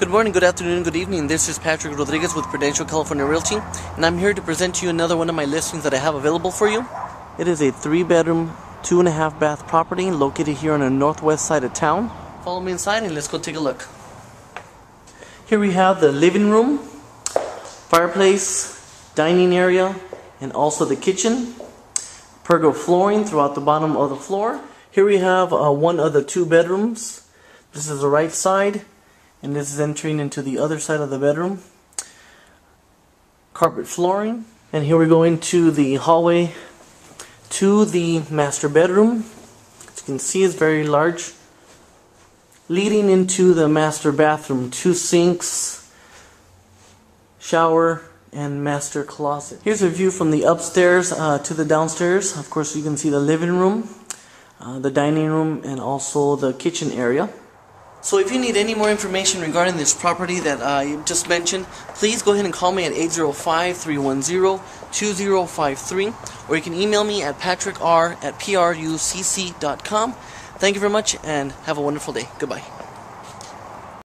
Good morning, good afternoon, good evening. This is Patrick Rodriguez with Prudential California Realty, and I'm here to present to you another one of my listings that I have available for you. It is a three bedroom, two and a half bath property located here on the northwest side of town. Follow me inside and let's go take a look. Here we have the living room, fireplace, dining area, and also the kitchen. Pergo flooring throughout the bottom of the floor. Here we have uh, one of the two bedrooms. This is the right side and this is entering into the other side of the bedroom. Carpet flooring. And here we go into the hallway to the master bedroom. As you can see it's very large. Leading into the master bathroom. Two sinks shower and master closet. Here's a view from the upstairs uh, to the downstairs. Of course you can see the living room uh, the dining room and also the kitchen area so if you need any more information regarding this property that I just mentioned, please go ahead and call me at 805-310-2053 or you can email me at patrickr at prucc.com. Thank you very much and have a wonderful day. Goodbye.